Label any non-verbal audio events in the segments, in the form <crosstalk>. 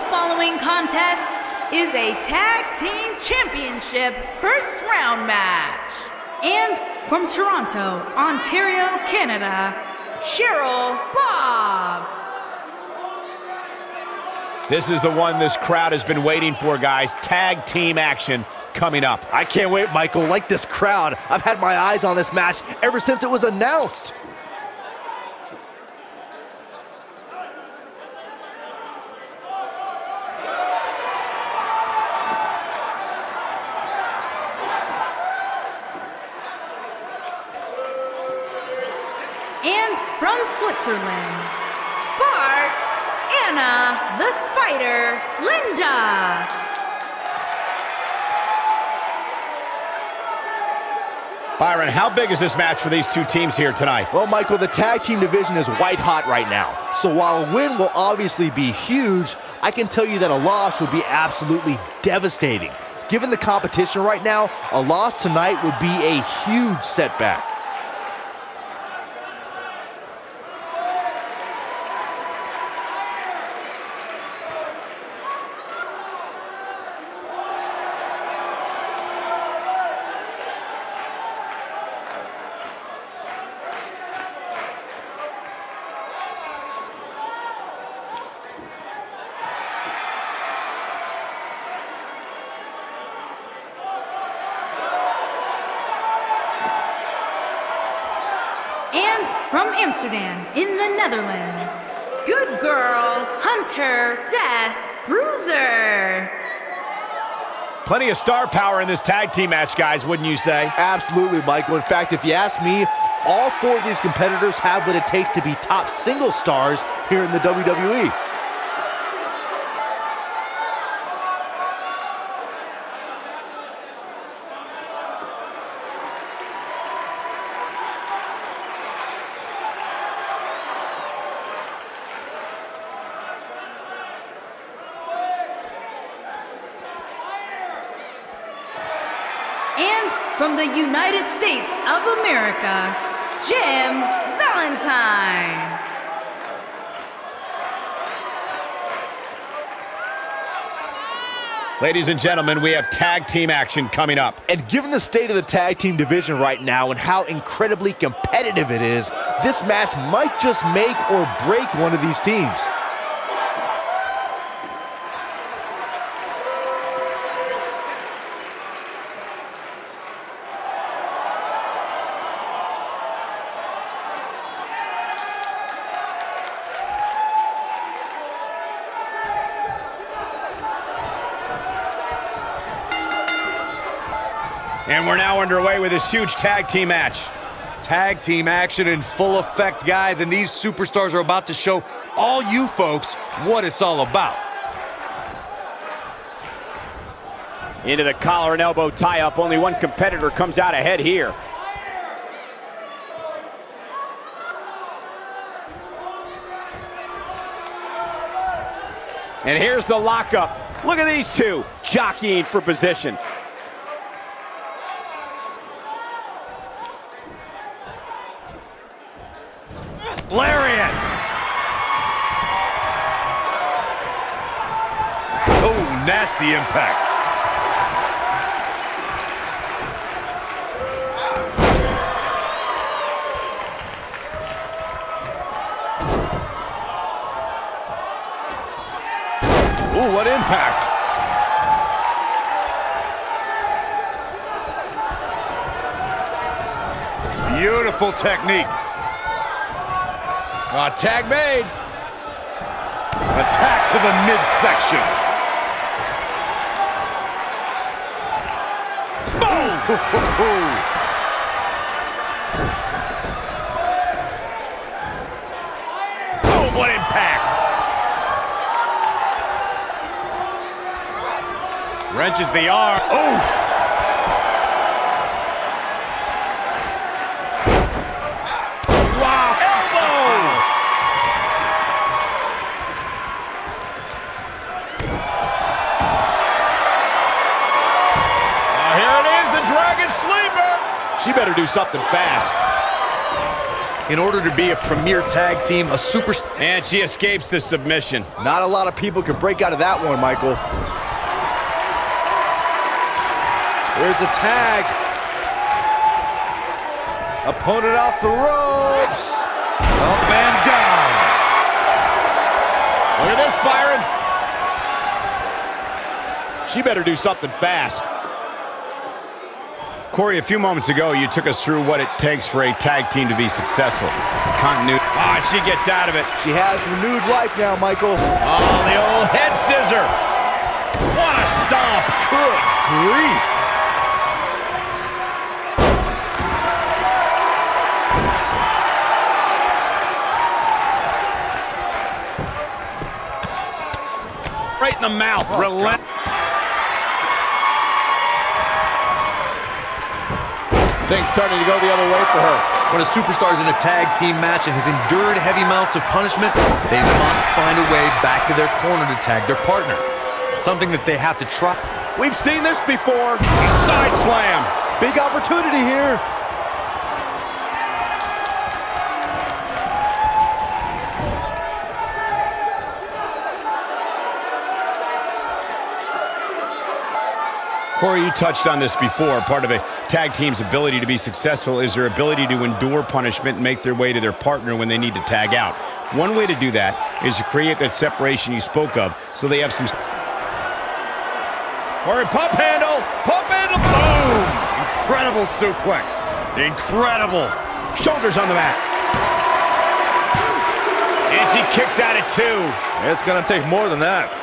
The following contest is a tag team championship first round match. And from Toronto, Ontario, Canada, Cheryl Bob. This is the one this crowd has been waiting for, guys. Tag team action coming up. I can't wait, Michael. Like this crowd, I've had my eyes on this match ever since it was announced. The Spider, Linda. Byron, how big is this match for these two teams here tonight? Well, Michael, the tag team division is white hot right now. So while a win will obviously be huge, I can tell you that a loss would be absolutely devastating. Given the competition right now, a loss tonight would be a huge setback. And from Amsterdam, in the Netherlands, Good Girl, Hunter, Death, Bruiser. Plenty of star power in this tag team match, guys, wouldn't you say? Absolutely, Michael. In fact, if you ask me, all four of these competitors have what it takes to be top single stars here in the. WWE. And from the United States of America, Jim Valentine. Ladies and gentlemen, we have tag team action coming up. And given the state of the tag team division right now and how incredibly competitive it is, this match might just make or break one of these teams. And we're now underway with this huge tag team match. Tag team action in full effect, guys, and these superstars are about to show all you folks what it's all about. Into the collar and elbow tie up. Only one competitor comes out ahead here. And here's the lockup. Look at these two jockeying for position. Nasty impact. Ooh, what impact. Beautiful technique. Uh, tag made. Attack to the midsection. Boom! Boom, what impact. Wrenches the arm. Oof! Dragon Sleeper. She better do something fast. In order to be a premier tag team, a super... And she escapes the submission. Not a lot of people can break out of that one, Michael. There's a tag. Opponent off the ropes. Up and down. Look at this, Byron. She better do something fast. Corey, a few moments ago, you took us through what it takes for a tag team to be successful. Continuity. Ah, oh, she gets out of it. She has renewed life now, Michael. Oh, the old head scissor. What a stomp. Good grief. Right in the mouth. Oh, Relent. Things starting to go the other way for her. When a superstar is in a tag team match and has endured heavy amounts of punishment, they must find a way back to their corner to tag their partner. Something that they have to try. We've seen this before. A side slam. Big opportunity here. Corey, you touched on this before. Part of a tag team's ability to be successful is their ability to endure punishment and make their way to their partner when they need to tag out. One way to do that is to create that separation you spoke of so they have some... Or a pump handle! Pump handle! Boom! Incredible suplex. Incredible. Shoulders on the mat. And she kicks out at two. It's going to take more than that.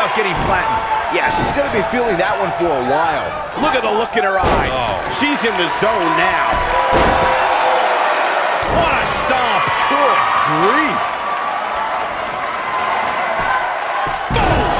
About getting flattened. Yeah, she's going to be feeling that one for a while. Look at the look in her eyes. Oh. She's in the zone now. What a stomp. Good grief.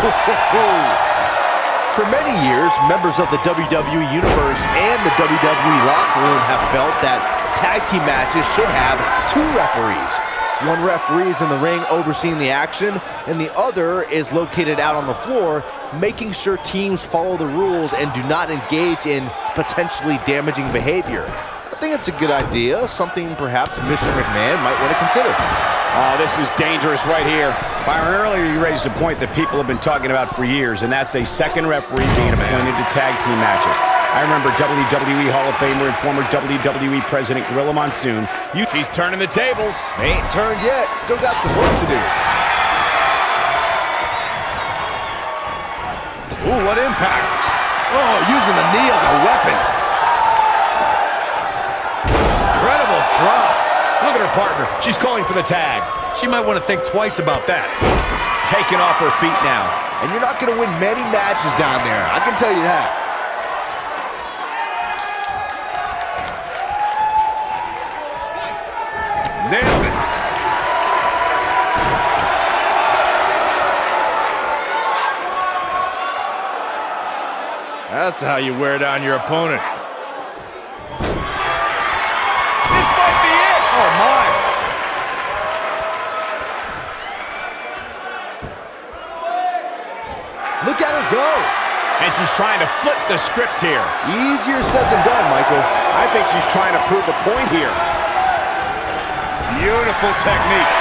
<laughs> For many years, members of the WWE Universe and the WWE locker room have felt that tag team matches should have two referees. One referee is in the ring overseeing the action, and the other is located out on the floor, making sure teams follow the rules and do not engage in potentially damaging behavior. I think it's a good idea, something perhaps Mr. McMahon might want to consider. Oh, this is dangerous right here. Byron, earlier you raised a point that people have been talking about for years, and that's a second referee being appointed to tag team matches. I remember WWE Hall of Famer and former WWE President Gorilla Monsoon. You, he's turning the tables. They ain't turned yet. Still got some work to do. Ooh, what impact. Oh, using the knee as a weapon. Incredible drop. Look at her partner. She's calling for the tag. She might want to think twice about that. Taking off her feet now. And you're not going to win many matches down there. I can tell you that. That's how you wear down your opponent. Oh, Look at her go. And she's trying to flip the script here. Easier said than done, Michael. I think she's trying to prove a point here. Beautiful technique.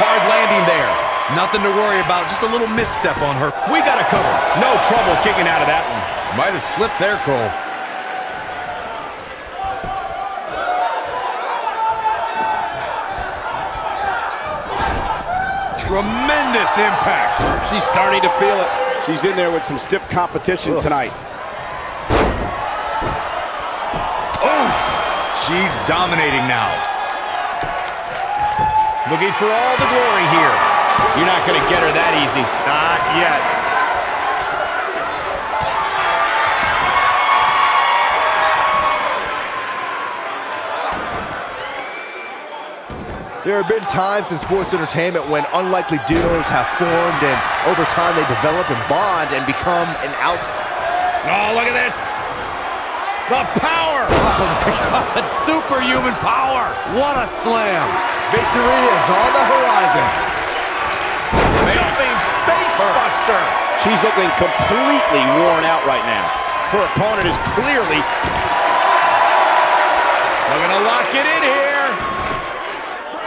Hard landing there. Nothing to worry about, just a little misstep on her. We got a cover. No trouble kicking out of that one. Might have slipped there, Cole. Tremendous impact. She's starting to feel it. She's in there with some stiff competition Ugh. tonight. Oh, she's dominating now. Looking for all the glory here. You're not going to get her that easy. Not yet. There have been times in sports entertainment when unlikely duos have formed and over time they develop and bond and become an out. Oh, look at this. The power! <laughs> Oh my God, superhuman power! What a slam! Victory is on the horizon. Jumping face buster! She's looking completely worn out right now. Her opponent is clearly looking to lock it in here.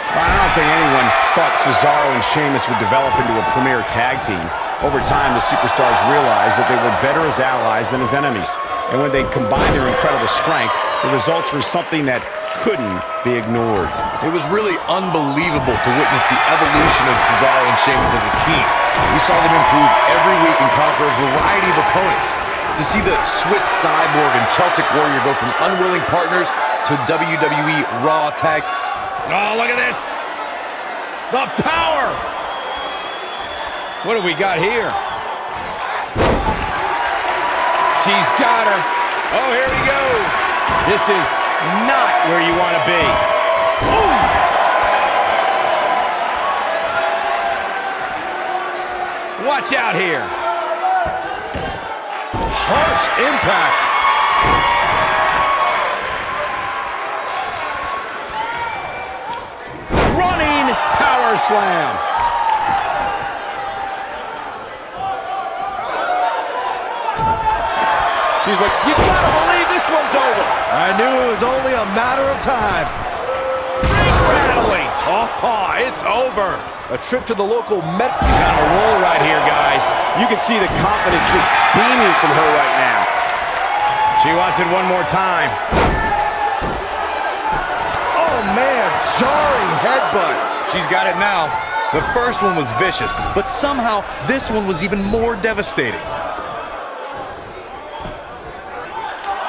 I don't think anyone thought Cesaro and Sheamus would develop into a premier tag team. Over time, the superstars realized that they were better as allies than as enemies. And when they combined their incredible strength, the results were something that couldn't be ignored. It was really unbelievable to witness the evolution of Cesaro and Sheamus as a team. We saw them improve every week and conquer a variety of opponents. To see the Swiss Cyborg and Celtic Warrior go from unwilling partners to WWE Raw Tag. Oh, look at this. The power. What do we got here? She's got her. Oh, here we go. This is not where you want to be. Ooh. Watch out here. Harsh impact. Running power slam. She's like, you gotta believe this one's over. I knew it was only a matter of time. Rattling. Oh, it's over. A trip to the local Met. She's on a roll right here, guys. You can see the confidence just beaming from her right now. She wants it one more time. Oh man, jarring headbutt. She's got it now. The first one was vicious, but somehow this one was even more devastating.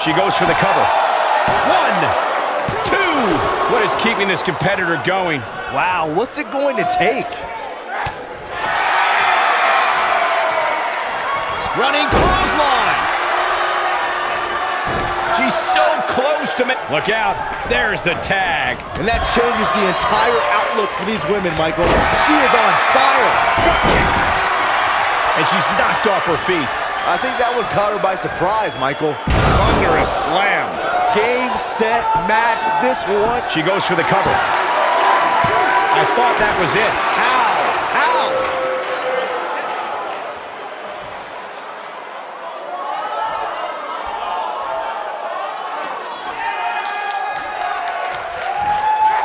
She goes for the cover. One, two. What is keeping this competitor going? Wow, what's it going to take? Running clothesline. She's so close to me. Look out. There's the tag. And that changes the entire outlook for these women, Michael. She is on fire. And she's knocked off her feet. I think that one caught her by surprise, Michael. Thunderous slam. Game, set, match. This one. She goes for the cover. I thought that was it. How? How?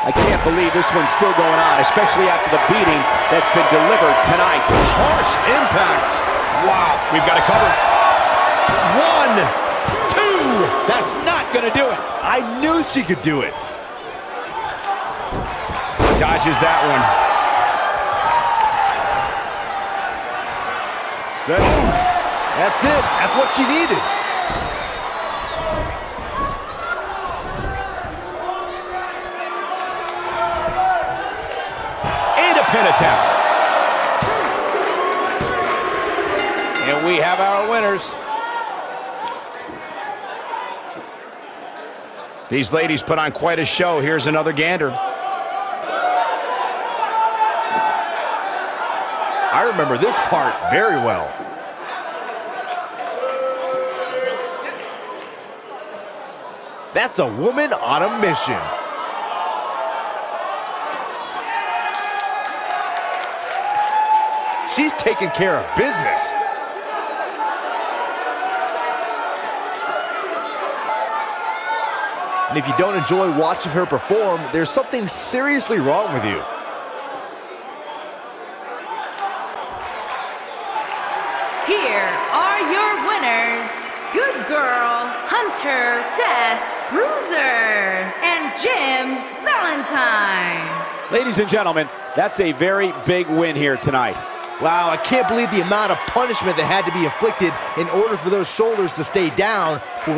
I can't believe this one's still going on, especially after the beating that's been delivered tonight. Harsh impact. Wow, we've got a cover. One, two. That's not going to do it. I knew she could do it. Dodges that one. Set. That's it. That's what she needed. And a pin attempt. And we have our winners. These ladies put on quite a show. Here's another gander. I remember this part very well. That's a woman on a mission. She's taking care of business. And if you don't enjoy watching her perform, there's something seriously wrong with you. Here are your winners Good Girl, Hunter, Death, Bruiser, and Jim Valentine. Ladies and gentlemen, that's a very big win here tonight. Wow, I can't believe the amount of punishment that had to be inflicted in order for those shoulders to stay down for